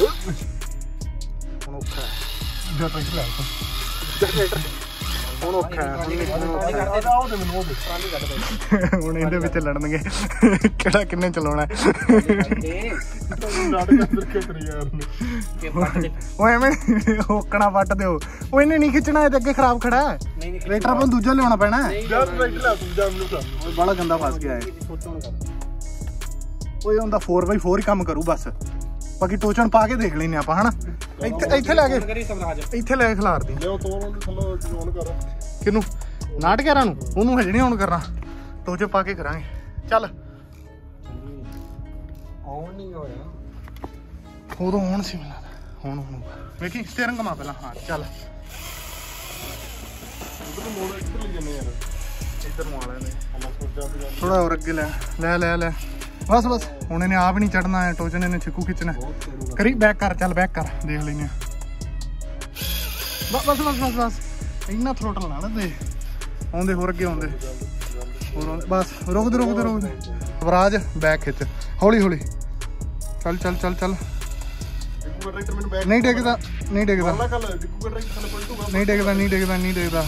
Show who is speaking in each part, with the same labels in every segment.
Speaker 1: ਹੁਣ ਔਖਾ ਹੈ।
Speaker 2: ਜਦ ਲੈ
Speaker 1: ਹੁਣ ਔਖਾ ਹੁਣ ਇਹਦੇ ਵਿੱਚ ਲੜਨਗੇ। ਕਿਹੜਾ ਕਿੰਨੇ ਚਲਾਉਣਾ ਉਹ ਐਵੇਂ ਹੋਕਣਾ ਵੱਟ ਦਿਓ। ਉਹ ਇਹਨੇ ਨਹੀਂ ਖਿੱਚਣਾ ਇਹਦੇ ਅੱਗੇ ਖਰਾਬ ਖੜਾ ਹੈ। ਟਰੈਕਟਰ ਆਪਾਂ ਦੂਜਾ ਲਿਆਉਣਾ ਪੈਣਾ ਹੈ। ਬੜਾ ਗੰਦਾ ਫਸ ਗਿਆ ਹੈ ਓਏ ਹੁੰਦਾ 4x4 ਹੀ ਕੰਮ ਕਰੂ, ਬਸ। ਬਾਕੀ ਟੋਚਨ ਪਾ ਕੇ ਦੇਖ ਲੈਨੇ ਆਪਾਂ ਹਨਾ? ਇੱਥੇ ਇੱਥੇ ਲੈ ਕੇ ਇੱਥੇ ਲੈ ਕੇ ਖਿਲਾਰਦੀ
Speaker 2: ਲਿਓ ਤੋੜ ਉਹਨੂੰ ਥੱਲੋਂ ਜੋਨ ਕਰ।
Speaker 1: ਕਿਨੂੰ ਨਾਟਕਰਾਂ ਨੂੰ? ਉਹਨੂੰ ਹਜੇ ਨਹੀਂ ਆਉਣ ਕਰਨਾ। ਟੋਚਨ ਪਾ ਕੇ ਕਰਾਂਗੇ। ਚੱਲ।
Speaker 3: ਆਉਣ ਨਹੀਂ ਹੋਇਆ।
Speaker 1: ਉਦੋਂ ਹੁਣ ਸੀ ਮੈਨੂੰ ਲੱਗਦਾ। ਹੁਣ ਹੁਣ ਵੇਖੀ ਸਟੀਅਰਿੰਗ ਘਮਾ ਪਹਿਲਾਂ। ਹਾਂ ਚੱਲ।
Speaker 2: ਉਧਰ ਮੋੜ ਇੱਧਰ ਲਈ ਜਾਂਦੇ ਯਾਰ
Speaker 1: ਇੱਧਰ ਨੂੰ ਆ ਲੈਂਦੇ।
Speaker 2: ਅੱਲਾ ਸੋਚਿਆ ਵੀ ਯਾਰ
Speaker 1: ਥੋੜਾ ਹੋਰ ਅੱਗੇ ਲੈ। ਲੈ ਲੈ ਲੈ। ਬਸ ਬਸ। ਹੁਣ ਇਹਨੇ ਆਪ ਨਹੀਂ ਚੜਨਾ ਹੈ ਟੋਚਨ ਇਹਨੇ ਛਿੱਕੂ ਖਿੱਚਣਾ। ਕਰੀ ਬੈਕ ਕਰ, ਚੱਲ ਬੈਕ ਕਰ। ਦੇਖ ਲੈਨੇ ਬਸ ਬਸ ਬਸ ਬਸ ਬਸ। ਇੰਨਾ ਥਰੋਟਲ ਨਾ ਦੇ ਆਉਂਦੇ ਹੋਰ ਅੱਗੇ ਆਉਂਦੇ। ਹੋਰ ਬਸ ਰੁਕਦੇ ਰੁਕਦੇ ਰੁਕਦੇ ਸਵਰਾਜ ਬੈਕ ਖਿੱਚ। ਹੌਲੀ ਹੌਲੀ। ਚੱਲ ਚੱਲ ਚੱਲ ਚੱਲ। ਨਹੀਂ ਡਿੱਗਦਾ ਨਹੀਂ ਡਿੱਗਦਾ। ਨਹੀਂ ਡਿੱਗਦਾ ਨਹੀਂ ਡਿੱਗਦਾ ਨਹੀਂ ਡਿੱਗਦਾ।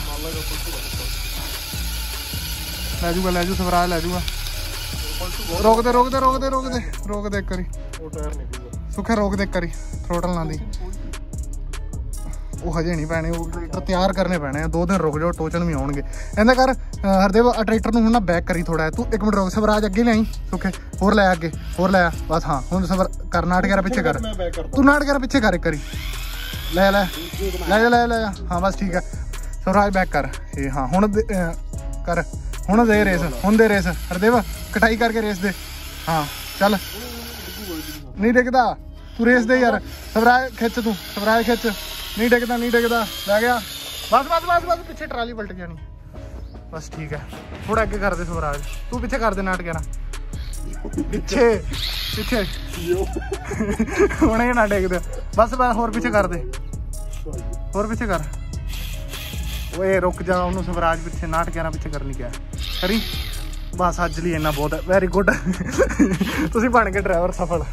Speaker 1: ਲੈ ਜੂਗਾ, ਲੈ ਜੂ ਸਵਰਾਜ, ਲੈ ਜੂਗਾ। ਰੋਕਦੇ ਰੋਕਦੇ ਰੋਕਦੇ ਰੋਕਦੇ ਰੋਕਦੇ ਇੱਕ ਵਾਰੀ।
Speaker 2: ਉਹ ਟਾਇਰ ਨਿਕਲੂਗਾ
Speaker 1: ਸੁੱਖੇ ਰੋਕਦੇ ਇੱਕ ਵਾਰੀ ਥਰੋਟਲ ਨਾਲ ਦੀ। ਉਹ ਹਜੇ ਨਹੀਂ ਪੈਣੇ ਉਹ ਟਰੈਕਟਰ ਤਿਆਰ ਕਰਨੇ ਪੈਣੇ ਆ ਦੋ ਦਿਨ ਰੁਕ ਜਾਓ ਟੋਚਨ ਵੀ ਆਉਣਗੇ। ਇਹਦਾ ਕਰ ਹਰਦੇਵ ਆ ਟਰੈਕਟਰ ਨੂੰ ਹੁਣ ਨਾ ਬੈਕ ਕਰੀ ਥੋੜਾ ਤੂੰ ਇੱਕ ਮਿੰਟ ਰੁਕ ਸਵਰਾਜ ਅੱਗੇ ਲਿਆਈ ਸੁੱਖੇ। ਹੋਰ ਲੈ ਅੱਗੇ ਹੋਰ ਲੈ ਆ। ਬਸ ਹਾਂ ਹੁਣ ਸਵਰ ਕਰ ਨਾਟਕਰਾ ਪਿੱਛੇ ਕਰ। ਤੂੰ ਨਾਟਕਰਾ ਪਿੱਛੇ ਕਰ ਇੱਕ ਵਾਰੀ। ਲੈ ਲੈ ਲੈ ਲੈ ਲੈ। ਹਾਂ ਬਸ ਠੀਕ ਹੈ ਸਵਰਾਜ ਬੈਕ ਕਰ ਇਹ ਹਾਂ ਹੁਣ ਦੇ- ਕਰ। ਹੁਣ ਦੇ ਰੇਸ, ਹੁਣ ਦੇ ਰੇਸ। ਹਰਦੇਵ, ਕਟਾਈ ਕਰਕੇ ਰੇਸ ਦੇ। ਹਾਂ, ਚੱਲ। ਨਹੀਂ ਡਿੱਗਦਾ। ਤੂੰ ਰੇਸ ਦੇ ਯਾਰ। ਸਵਰਾਜ, ਖਿੱਚ ਤੂੰ। ਸਵਰਾਜ, ਖਿੱਚ। ਨਹੀਂ ਡਿੱਗਦਾ ਨਹੀਂ ਡਿੱਗਦਾ। ਲੈ ਗਿਆ। ਬਸ ਬਸ ਬਸ ਬਸ। ਪਿੱਛੇ ਟਰਾਲੀ ਪਲਟ ਜਾਣੀ ਬਸ ਠੀਕ ਹੈ। ਥੋੜਾ ਅੱਗੇ ਕਰ ਦੇ ਸਵਰਾਜ। ਤੂੰ ਪਿੱਛੇ ਕਰ ਦੇ ਨਾਟਕ ਨਾ ਪਿੱਛੇ। ਪਿੱਛੇ। ਹੁਣ ਨਾ ਡਿੱਗਦਾ। ਬਸ ਬਸ। ਹੋਰ ਪਿੱਛੇ ਕਰ ਦੇ। ਹੋਰ ਪਿੱਛੇ ਕਰ। ਓਏ ਰੁਕ ਜਾ, ਉਹਨੂੰ ਸਵਰਾਜ ਪਿੱਛੇ ਨਾਟਕ ਨਾ ਪਿੱਛੇ ਕਰਨੀ ਕਿਹਾ ਕਰੀ ਬਸ ਅੱਜ ਲਈ ਇੰਨਾ ਬਹੁਤ ਹੈ। ਵੈਰੀ ਗੁੱਡ ਤੁਸੀਂ ਬਣ ਗਏ ਡਰਾਈਵਰ ਸਫਲ।